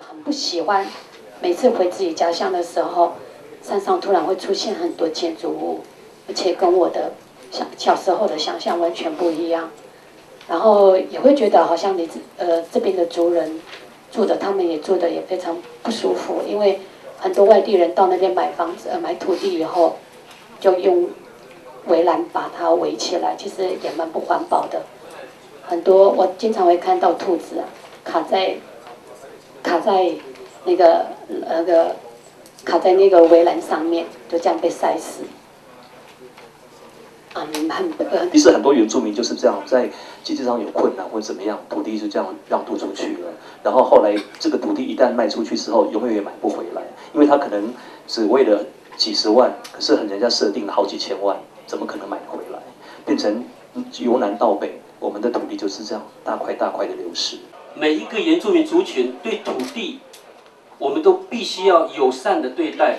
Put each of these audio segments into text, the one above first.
很不喜欢，每次回自己家乡的时候，山上突然会出现很多建筑物，而且跟我的小小时候的想象完全不一样。然后也会觉得好像你这呃这边的族人住的，他们也住的也非常不舒服，因为很多外地人到那边买房子、呃买土地以后，就用围栏把它围起来，其实也蛮不环保的。很多我经常会看到兔子啊卡在卡在那个那个卡在那个围栏上面，就这样被晒死。啊，你们很呃其实很多原住民就是这样，在经济上有困难或者怎么样，土地就这样让渡出去了。然后后来这个土地一旦卖出去之后，永远也买不回来，因为他可能只为了几十万，可是人家设定了好几千万，怎么可能买得回来？变成由南到北，我们的土地就是这样大块大块的流失。每一个原住民族群对土地，我们都必须要友善的对待，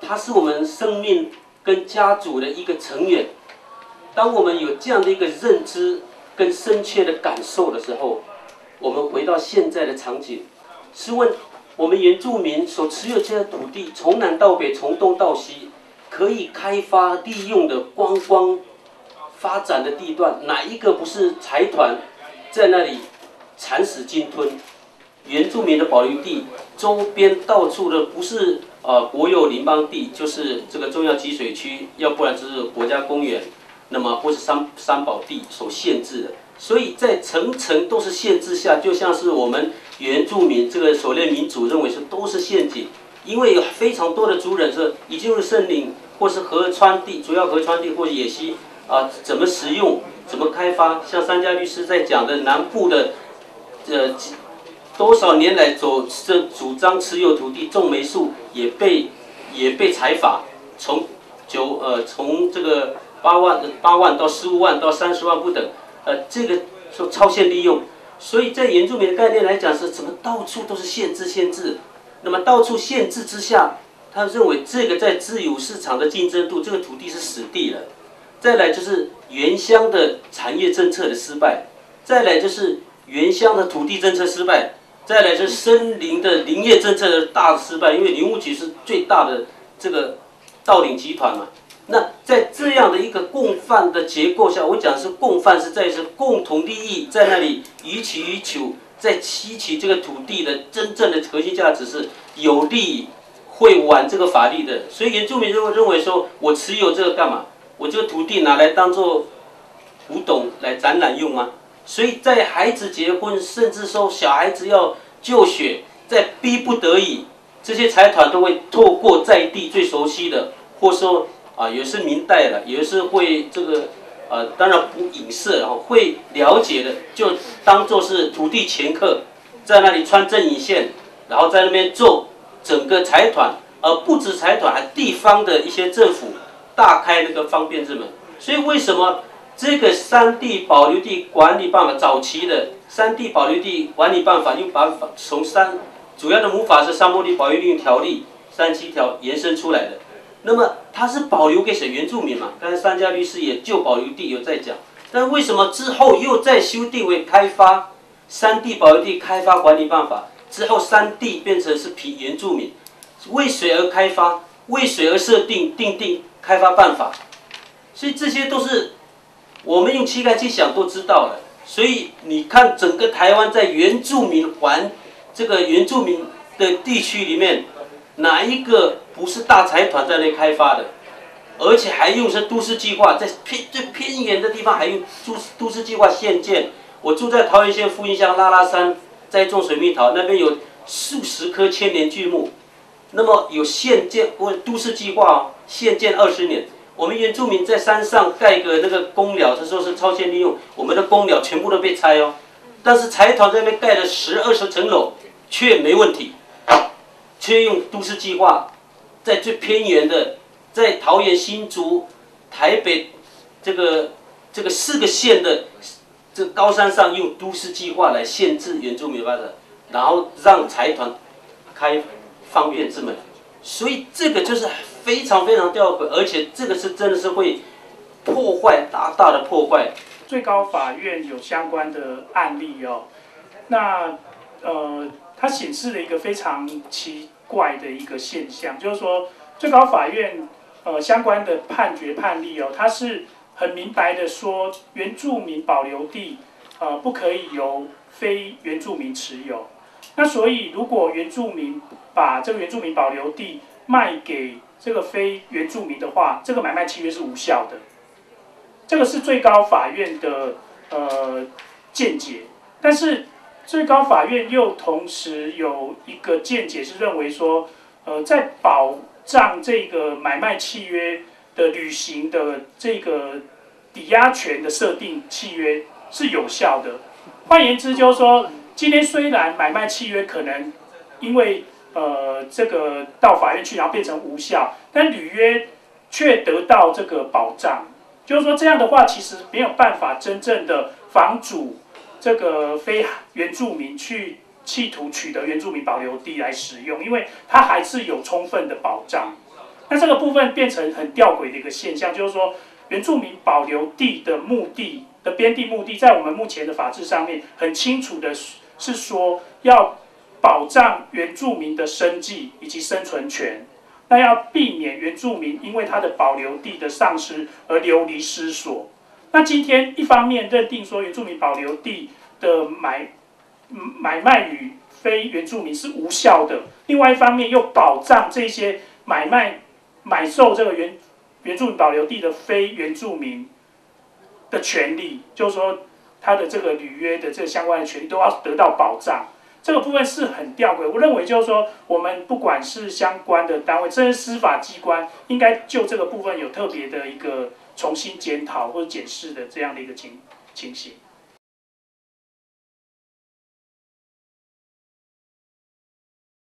它是我们生命跟家族的一个成员。当我们有这样的一个认知跟深切的感受的时候，我们回到现在的场景，试问我们原住民所持有这些土地，从南到北，从东到西，可以开发利用的观光发展的地段，哪一个不是财团在那里蚕食鲸吞？原住民的保留地周边到处的不是呃国有林邦地，就是这个重要集水区，要不然就是国家公园。那么或是三三宝地所限制的，所以在层层都是限制下，就像是我们原住民这个狩猎民族认为是都是陷阱，因为有非常多的族人是已经入森林或是河川地，主要河川地或野溪啊，怎么使用，怎么开发？像三家律师在讲的南部的，呃，多少年来走这主张持有土地种梅树也被也被采罚，从九呃从这个。八万八万到十五万到三十万不等，呃，这个说超限利用，所以在原住民的概念来讲是怎么到处都是限制限制，那么到处限制之下，他认为这个在自由市场的竞争度，这个土地是死地了。再来就是原乡的产业政策的失败，再来就是原乡的土地政策失败，再来就是森林的林业政策的大失败，因为林务局是最大的这个道领集团嘛。那在这样的一个共犯的结构下，我讲是共犯是在是共同利益在那里予取予求，在吸取这个土地的真正的核心价值是有利会玩这个法律的，所以原住民认为认为说我持有这个干嘛？我这个土地拿来当做古董来展览用啊？所以在孩子结婚，甚至说小孩子要就学，在逼不得已，这些财团都会透过在地最熟悉的，或说。啊，也是明代的，也是会这个，呃，当然不隐射，然后会了解的，就当做是土地掮客，在那里穿针引线，然后在那边做整个财团，而不止财团，还地方的一些政府大开那个方便之门。所以为什么这个山地保留地管理办法早期的山地保留地管理办法，又把从山主要的母法是《山坡地保育利用条例》三七条延伸出来的。那么它是保留给谁？原住民嘛。刚才三家律师也就保留地有在讲，但为什么之后又再修订为开发山地保留地开发管理办法？之后山地变成是凭原住民为谁而开发？为谁而设定定定开发办法？所以这些都是我们用膝盖去想都知道的。所以你看整个台湾在原住民环这个原住民的地区里面。哪一个不是大财团在那开发的，而且还用是都市计划，在偏最偏远的地方还用都都市计划现建。我住在桃园县富兴乡拉拉山，在种水蜜桃，那边有数十棵千年巨木，那么有现建或都市计划哦现建二十年。我们原住民在山上盖个那个公寮，他说是超限利用，我们的公寮全部都被拆哦。但是财团那边盖了十二十层楼，却没问题。却用都市计划，在最偏远的，在桃园新竹、台北这个这个四个县的这高山上，用都市计划来限制原住民发展，然后让财团开方便之门。所以这个就是非常非常吊诡，而且这个是真的是会破坏大大的破坏。最高法院有相关的案例哦，那呃，它显示了一个非常奇怪的一个现象，就是说最高法院呃相关的判决判例哦，它是很明白的说原住民保留地呃不可以由非原住民持有。那所以，如果原住民把这个原住民保留地卖给这个非原住民的话，这个买卖契约是无效的。这个是最高法院的呃见解，但是最高法院又同时有一个见解是认为说，呃，在保障这个买卖契约的履行的这个抵押权的设定契约是有效的。换言之，就是说。今天虽然买卖契约可能因为呃这个到法院去，然后变成无效，但履约却得到这个保障。就是说这样的话，其实没有办法真正的房主这个非原住民去企图取得原住民保留地来使用，因为它还是有充分的保障。那这个部分变成很吊诡的一个现象，就是说原住民保留地的目的的边地目的，在我们目前的法制上面很清楚的。是说要保障原住民的生计以及生存权，那要避免原住民因为他的保留地的丧失而流离失所。那今天一方面认定说原住民保留地的买买卖与非原住民是无效的，另外一方面又保障这些买卖买受这个原原住民保留地的非原住民的权利，就是说。他的这个履约的这个相关的权利都要得到保障，这个部分是很吊诡。我认为就是说，我们不管是相关的单位，甚至司法机关，应该就这个部分有特别的一个重新检讨或者检视的这样的一个情情形。